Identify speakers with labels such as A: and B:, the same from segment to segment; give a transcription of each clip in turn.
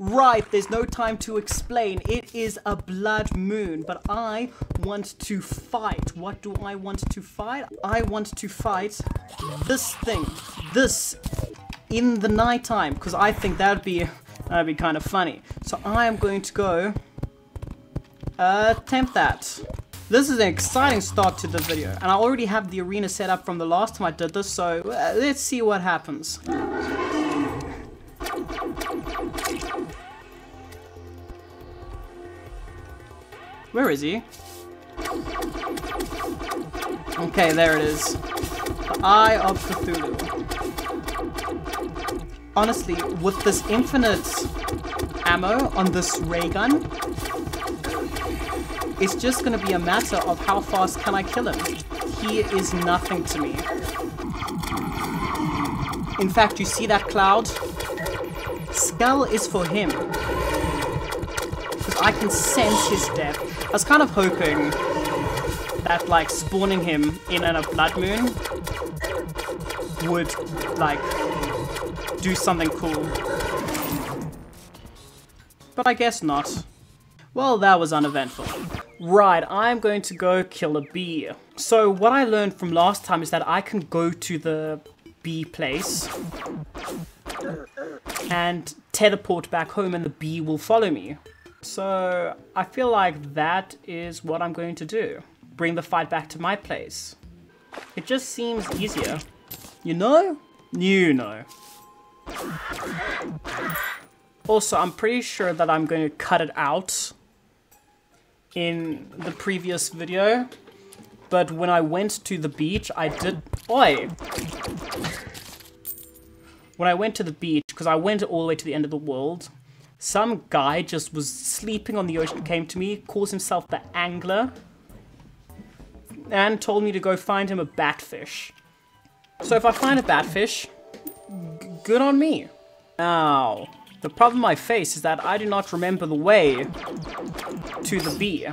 A: Right, there's no time to explain. It is a blood moon, but I want to fight. What do I want to fight? I want to fight this thing. This in the nighttime, because I think that'd be that'd be kind of funny. So I am going to go attempt that. This is an exciting start to the video, and I already have the arena set up from the last time I did this, so uh, let's see what happens. Where is he? Okay, there it is. The Eye of Cthulhu. Honestly, with this infinite ammo on this ray gun, it's just gonna be a matter of how fast can I kill him. He is nothing to me. In fact, you see that cloud? Skull is for him. I can sense his death. I was kind of hoping that, like, spawning him in a blood moon would, like, do something cool. But I guess not. Well, that was uneventful. Right, I'm going to go kill a bee. So what I learned from last time is that I can go to the bee place and teleport back home and the bee will follow me. So I feel like that is what I'm going to do. Bring the fight back to my place. It just seems easier. You know? You know. Also, I'm pretty sure that I'm going to cut it out in the previous video. But when I went to the beach, I did... Oi! When I went to the beach, because I went all the way to the end of the world, some guy just was sleeping on the ocean, came to me, calls himself the Angler, and told me to go find him a batfish. So if I find a batfish, good on me. Now, the problem I face is that I do not remember the way to the bee.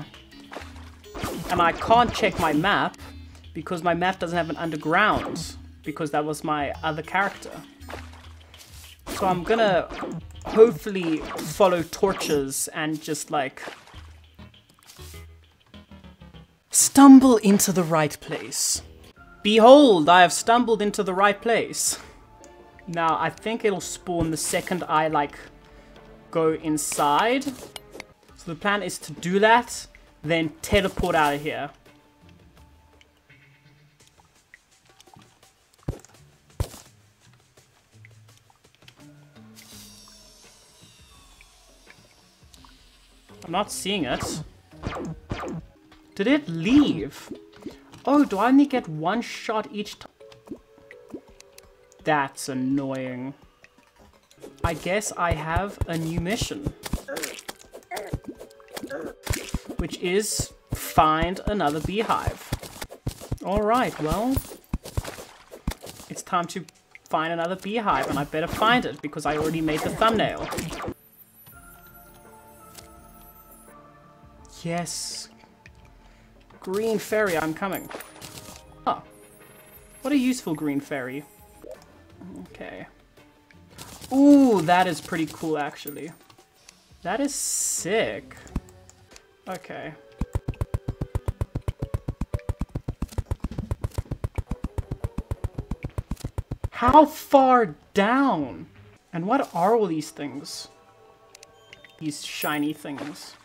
A: And I can't check my map because my map doesn't have an underground because that was my other character. So I'm gonna hopefully follow torches and just like stumble into the right place. Behold, I have stumbled into the right place. Now, I think it'll spawn the second I like go inside. So the plan is to do that, then teleport out of here. I'm not seeing it. Did it leave? Oh, do I only get one shot each time? That's annoying. I guess I have a new mission. Which is find another beehive. Alright, well, it's time to find another beehive and I better find it because I already made the thumbnail. Yes. Green fairy, I'm coming. Oh. What a useful green fairy. Okay. Ooh, that is pretty cool, actually. That is sick. Okay. How far down? And what are all these things? These shiny things.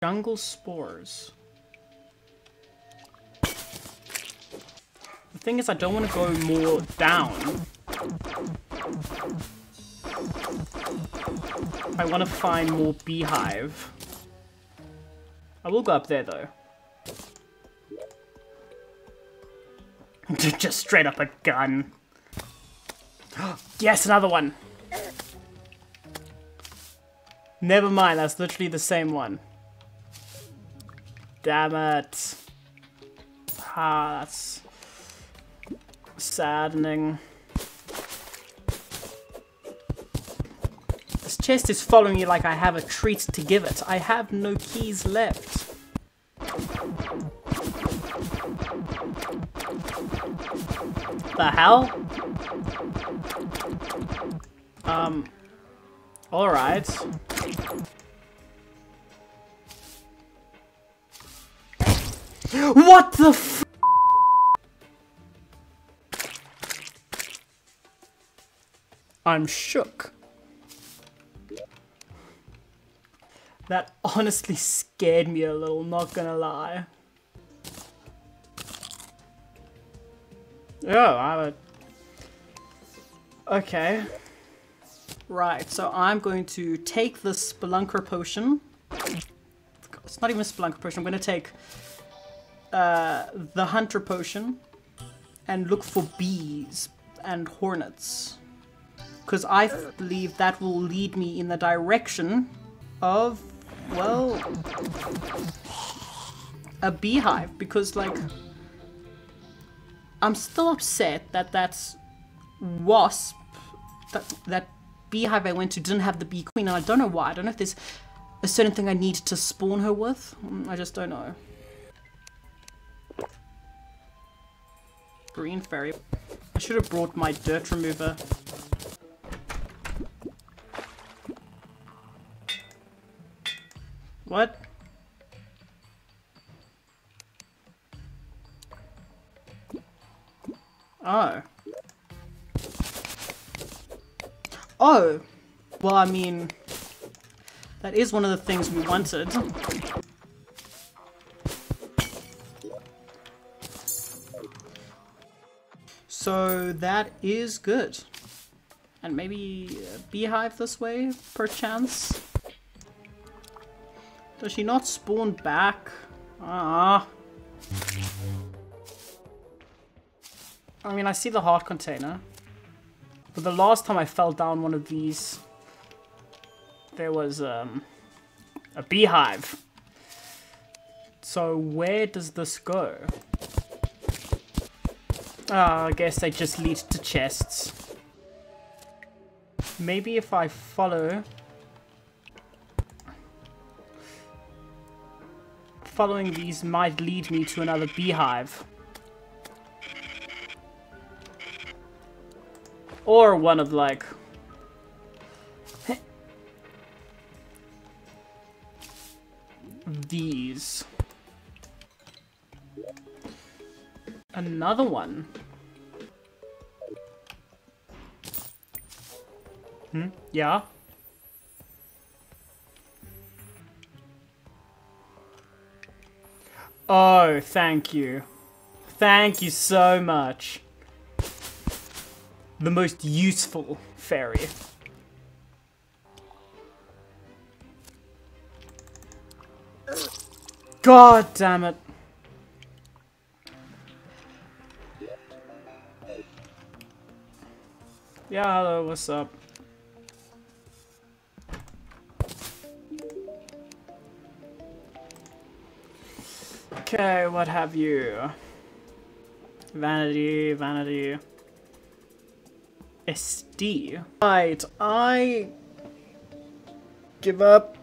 A: Jungle spores. The thing is, I don't want to go more down. I want to find more beehive. I will go up there, though. Just straight up a gun. yes, another one! Never mind, that's literally the same one. Damn it. Ah, that's saddening. This chest is following me like I have a treat to give it. I have no keys left. The hell? Um, Alright. What the f- I'm shook. That honestly scared me a little, not gonna lie. Oh, I would... Okay. Right, so I'm going to take the Spelunker Potion. It's not even a Spelunker Potion, I'm gonna take uh, the Hunter Potion and look for bees and hornets. Because I believe that will lead me in the direction of, well, a beehive. Because, like, I'm still upset that that's wasp, that, that beehive I went to didn't have the bee queen, and I don't know why. I don't know if there's a certain thing I need to spawn her with. Mm, I just don't know. Green fairy. I should have brought my dirt remover. What? Oh. Oh! Well, I mean... That is one of the things we wanted. So that is good. And maybe beehive this way, perchance? Does she not spawn back? Ah. I mean, I see the heart container. But the last time I fell down one of these, there was um, a beehive. So where does this go? Ah, I guess they just lead to chests. Maybe if I follow... Following these might lead me to another beehive. Or one of like... these. Another one. Hmm? Yeah? Oh, thank you. Thank you so much. The most useful fairy. God damn it. Yeah, hello, what's up? Okay, what have you? Vanity, vanity. SD. Right, I give up.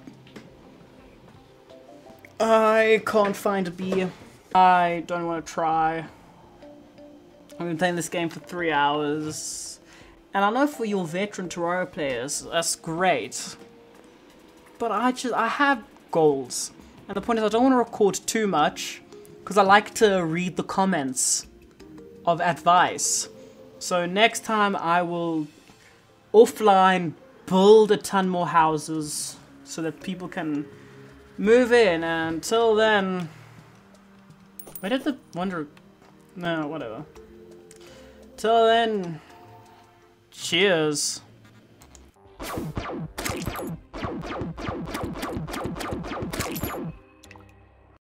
A: I can't find a bee. I don't want to try. I've been playing this game for three hours. And I know for your veteran Terraria players, that's great. But I just, I have goals. And the point is I don't want to record too much. Because I like to read the comments of advice. So next time I will offline build a ton more houses so that people can move in. And until then, where did the wonder? No, whatever. Till then, cheers.